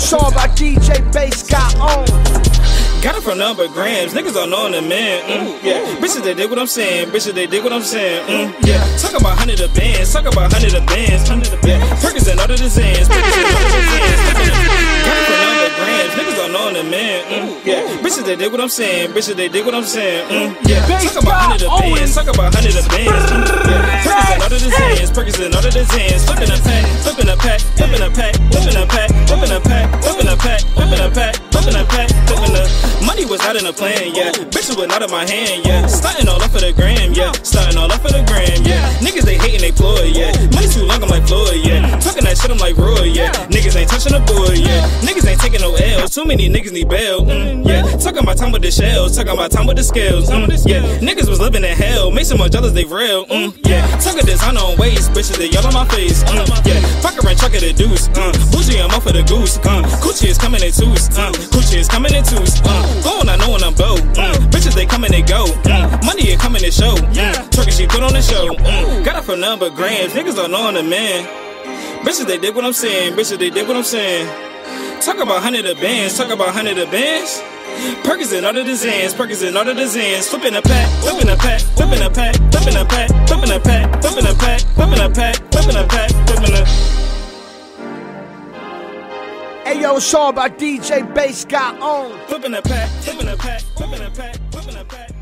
DJ Bass got on. Got it from number grams, niggas don't know the man. Mm, yeah, bitches they dig what I'm saying, bitches they dig what I'm saying. Mm, yeah, talk about hundred of bands, talk about hundred of bands, hundred of bands. Perkins and other designs, Perkins and other designs. Got it from number grams, niggas don't know the man. Mm, yeah, bitches they dig what I'm saying, bitches they dig what I'm saying. Mm, yeah, talk about hundred of bands, talk about hundred of bands. Mm, yeah, Perkins and other designs, Perkins and other designs. Flipping a pack, flipping a pack, flipping a pack, Money was not in the plan, yeah. Bitches was not in my hand, yeah. Starting all up for the gram, yeah. Starting all up for the gram, yeah. Niggas they hating they ploy, yeah. Money too long, I'm like Floyd, yeah. Talking that shit, I'm like Roy, yeah. Niggas ain't touching the boy, yeah. Niggas ain't taking no L's. Too many niggas need bail, mm, yeah. Talking about time with the shells, talking about time with the scales, mm, yeah. Niggas was living in so much jealous they real, mm, yeah. Talking designer on waist, bitches they yell on my face, mm, yeah. Fuck around, chuck it a deuce, uh. Bougie, I'm up for the goose, uh. Coochie is coming in twos, uh. Coochie is coming in twos, uh. Going, I know when I'm bow, mm. Bitches they come and they go, mm. Money it coming in the show, Yeah. Turkey she put on the show, mm. Got it for number grams, niggas don't know the man. Bitches they dig what I'm saying, bitches they dig what I'm saying. Talk about hundred of bands, talk about hundred of bands. Perkins and all the designs, Perkins and all the designs. Flipping a pack, flipping a pack, flipping a pack, flipping a pack, flipping a pack, flipping a pack, flipping a pack, flipping a pack, flipping a. Hey yo, it's all about DJ Bass got on. Flipping a pack, flipping a pack, flipping a pack.